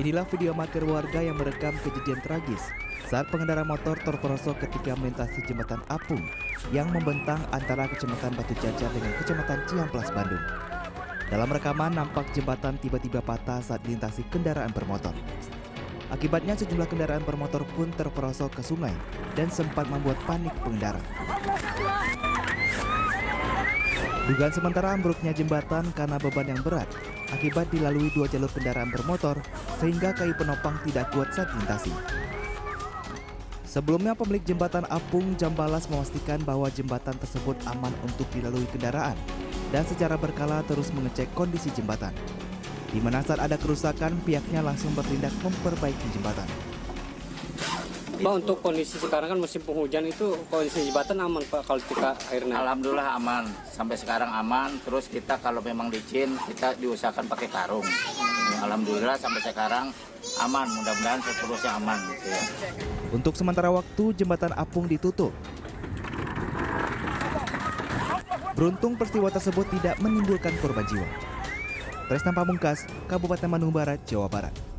Inilah video amatir warga yang merekam kejadian tragis saat pengendara motor terperosok ketika melintasi jembatan Apung yang membentang antara Kecamatan Batu Jajar dengan Kecamatan Ciamplas, Bandung. Dalam rekaman nampak jembatan tiba-tiba patah saat dilintasi kendaraan bermotor. Akibatnya sejumlah kendaraan bermotor pun terperosok ke sungai dan sempat membuat panik pengendara. Dugaan sementara ambruknya jembatan karena beban yang berat akibat dilalui dua jalur kendaraan bermotor sehingga kayu penopang tidak kuat saat dilintasi. Sebelumnya pemilik jembatan Apung Jambalas memastikan bahwa jembatan tersebut aman untuk dilalui kendaraan dan secara berkala terus mengecek kondisi jembatan. Di mana saat ada kerusakan pihaknya langsung bertindak memperbaiki jembatan. Pak untuk kondisi sekarang kan musim penghujan itu kondisi jembatan aman Pak kalau ketika airnya. Alhamdulillah aman, sampai sekarang aman. Terus kita kalau memang licin, kita diusahakan pakai karung. Alhamdulillah sampai sekarang aman, mudah-mudahan seterusnya aman. Gitu ya. Untuk sementara waktu jembatan Apung ditutup. Beruntung peristiwa tersebut tidak menimbulkan korban jiwa. Tresna Pamungkas, Kabupaten Bandung Barat, Jawa Barat.